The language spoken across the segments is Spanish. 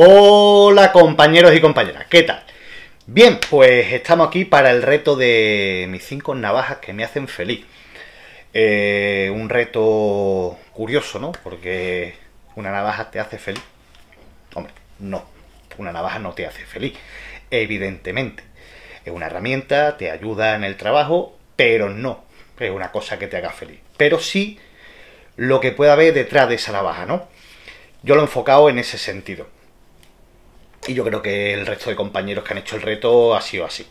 Hola compañeros y compañeras, ¿qué tal? Bien, pues estamos aquí para el reto de mis 5 navajas que me hacen feliz. Eh, un reto curioso, ¿no? Porque una navaja te hace feliz. Hombre, no, una navaja no te hace feliz, evidentemente. Es una herramienta, te ayuda en el trabajo, pero no es una cosa que te haga feliz. Pero sí lo que pueda haber detrás de esa navaja, ¿no? Yo lo he enfocado en ese sentido. Y yo creo que el resto de compañeros que han hecho el reto ha sido así.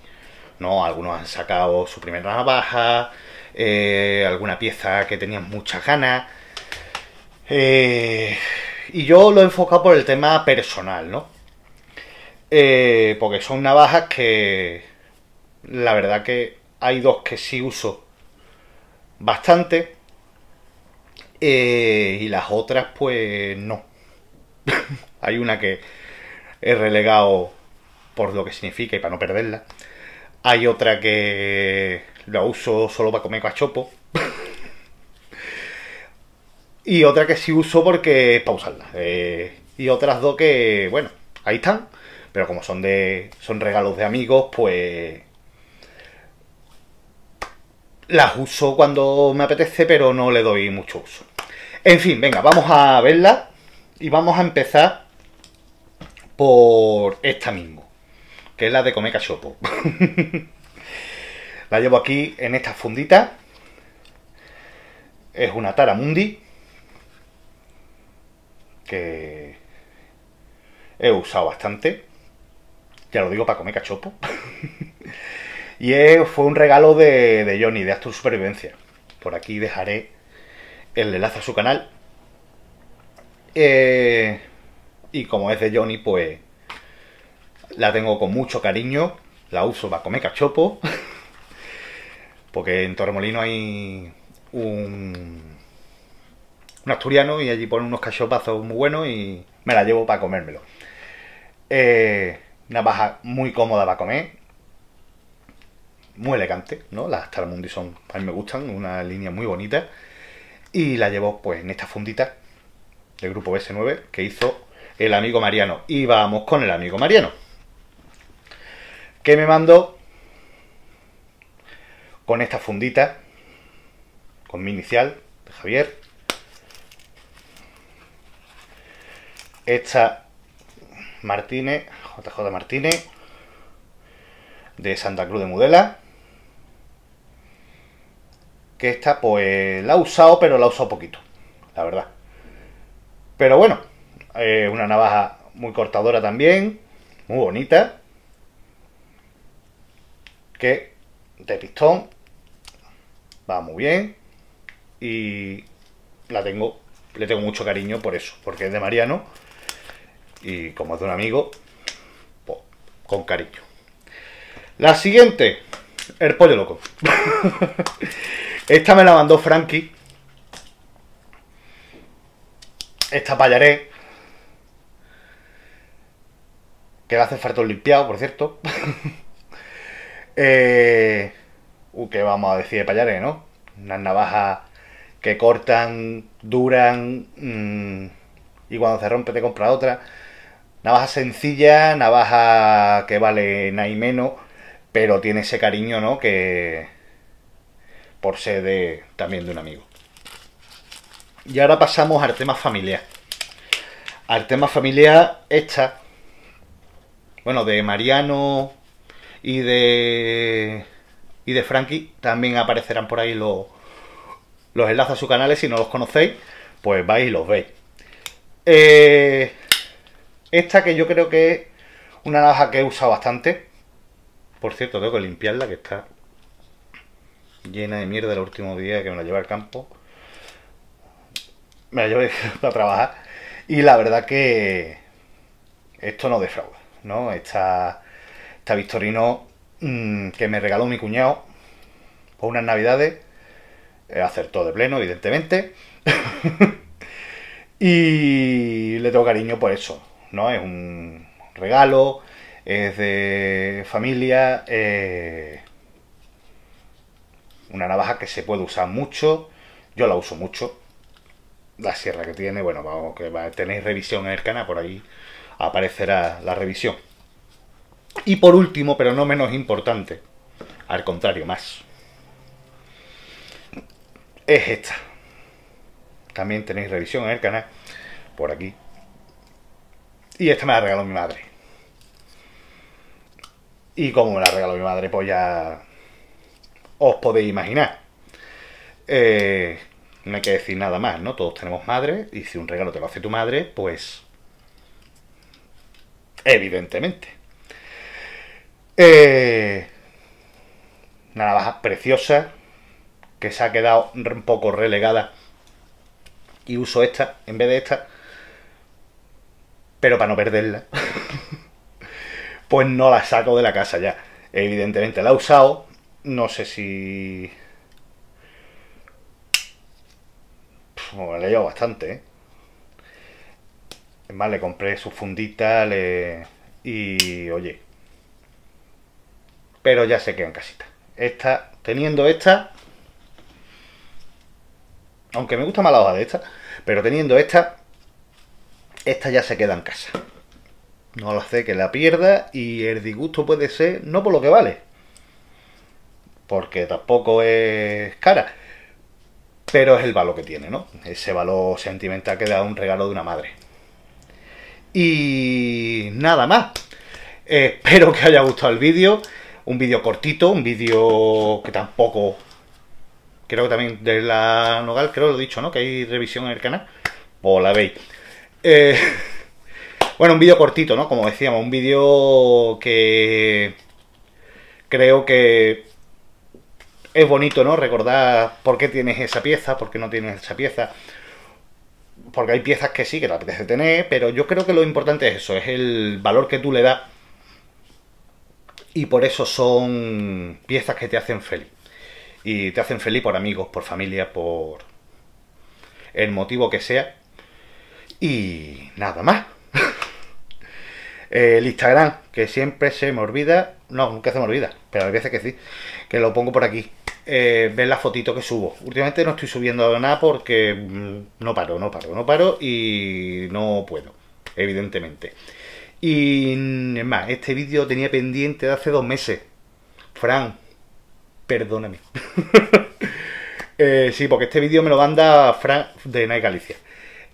¿no? Algunos han sacado su primera navaja, eh, alguna pieza que tenían muchas ganas. Eh, y yo lo he enfocado por el tema personal, ¿no? Eh, porque son navajas que la verdad que hay dos que sí uso bastante y las otras pues no. hay una que he relegado por lo que significa y para no perderla. Hay otra que la uso solo para comer cachopo. y otra que sí uso porque para usarla. Eh, y otras dos que, bueno, ahí están. Pero como son de. son regalos de amigos, pues. Las uso cuando me apetece, pero no le doy mucho uso. En fin, venga, vamos a verla. Y vamos a empezar por esta mismo, que es la de Come Cachopo. la llevo aquí en esta fundita. Es una Taramundi que he usado bastante. Ya lo digo para comer cachopo. y fue un regalo de, de Johnny, de Astur Supervivencia. Por aquí dejaré el enlace a su canal. Eh, y como es de Johnny, pues la tengo con mucho cariño. La uso para comer cachopo. Porque en Torremolino hay un, un asturiano y allí ponen unos cachopazos muy buenos y me la llevo para comérmelo. Eh, navaja muy cómoda para comer. Muy elegante, ¿no? Las Taramundi son, a mí me gustan, una línea muy bonita. Y la llevo pues en esta fundita del grupo S9 que hizo el amigo Mariano. Y vamos con el amigo Mariano. Que me mandó con esta fundita, con mi inicial de Javier. Esta Martínez, JJ Martínez, de Santa Cruz de Mudela. Que esta, pues, la he usado, pero la he usado poquito, la verdad. Pero bueno, eh, una navaja muy cortadora también, muy bonita. Que de pistón va muy bien. Y la tengo, le tengo mucho cariño por eso, porque es de Mariano. Y como es de un amigo, pues, con cariño. La siguiente, el pollo loco. Esta me la mandó Frankie. Esta payaré que le hace falta un limpiado, por cierto. eh, uh, ¿Qué vamos a decir de payaré, no? Unas navajas que cortan, duran, mmm, y cuando se rompe te compra otra. Navaja sencilla, navaja que vale nada y menos, pero tiene ese cariño, ¿no? Que por ser también de un amigo. Y ahora pasamos al tema familiar. Al tema familiar, esta bueno, de Mariano y de y de Frankie también aparecerán por ahí los, los enlaces a sus canales. Si no los conocéis, pues vais y los veis. Eh, esta que yo creo que es una navaja que he usado bastante. Por cierto, tengo que limpiarla, que está llena de mierda el último día que me la llevé al campo. Me la llevé para trabajar. Y la verdad que esto no defrauda. ¿No? Esta, esta Victorino mmm, que me regaló mi cuñado por unas navidades. Eh, acertó de pleno, evidentemente. y le tengo cariño por eso, ¿no? Es un regalo, es de familia, una navaja que se puede usar mucho. Yo la uso mucho. La sierra que tiene, bueno, vamos, que tenéis revisión en el canal por ahí aparecerá la revisión. Y por último, pero no menos importante, al contrario, más, es esta. También tenéis revisión en el canal, por aquí. Y esta me la regaló mi madre. Y como me la regaló mi madre, pues ya os podéis imaginar. Eh, no hay que decir nada más, ¿no? Todos tenemos madre y si un regalo te lo hace tu madre, pues... Evidentemente. Eh, una navaja preciosa que se ha quedado un poco relegada y uso esta en vez de esta pero para no perderla pues no la saco de la casa ya evidentemente la he usado no sé si me la llevo bastante ¿eh? Más le compré su fundita le... y oye pero ya se queda en casita esta teniendo esta aunque me gusta más la hoja de esta, pero teniendo esta, esta ya se queda en casa. No lo hace que la pierda y el disgusto puede ser no por lo que vale, porque tampoco es cara, pero es el valor que tiene, ¿no? Ese valor sentimental que da un regalo de una madre. Y nada más. espero que haya gustado el vídeo. Un vídeo cortito, un vídeo que tampoco creo que también de la Nogal, creo lo he dicho, ¿no? Que hay revisión en el canal. O la veis. Eh, bueno, un vídeo cortito, ¿no? Como decíamos, un vídeo que creo que es bonito, ¿no? Recordar por qué tienes esa pieza, por qué no tienes esa pieza. Porque hay piezas que sí, que te apetece tener, pero yo creo que lo importante es eso, es el valor que tú le das. Y por eso son piezas que te hacen feliz y te hacen feliz por amigos, por familia, por el motivo que sea. Y nada más. el Instagram, que siempre se me olvida, no, nunca se me olvida, pero hay veces que sí, que lo pongo por aquí. Eh, ver la fotito que subo. Últimamente no estoy subiendo nada porque mm, no paro, no paro, no paro y no puedo, evidentemente. Y es más, este vídeo tenía pendiente de hace dos meses. Fran, perdóname. Eh, sí, porque este vídeo me lo manda Frank de Night Galicia.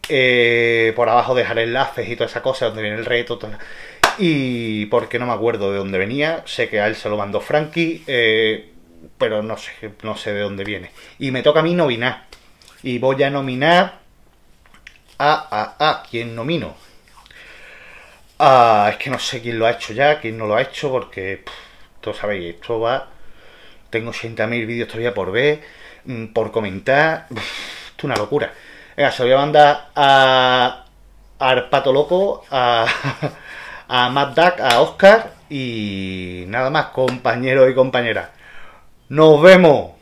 Eh, por abajo dejaré enlaces y toda esa cosa, donde viene el reto. Y porque no me acuerdo de dónde venía, sé que a él se lo mandó Frankie, eh, pero no sé, no sé de dónde viene. Y me toca a mí nominar. Y voy a nominar a, a, a, ¿quién nomino? Ah, es que no sé quién lo ha hecho ya, quién no lo ha hecho, porque, todos sabéis, esto va tengo 80.000 vídeos todavía por ver, mm, por comentar. Esto es una locura. Venga, se lo voy a mandar a, al Pato Loco, a, a Matt Duck, a Oscar y nada más, compañeros y compañeras. ¡Nos vemos!